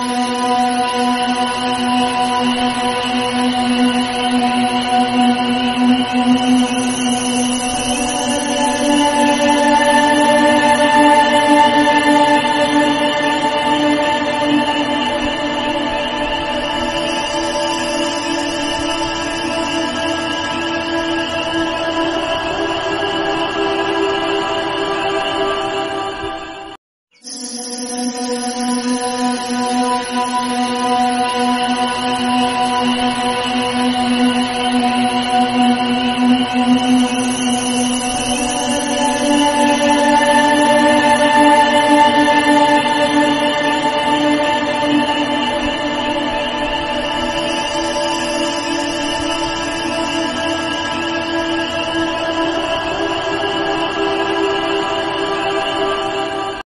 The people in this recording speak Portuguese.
Amen.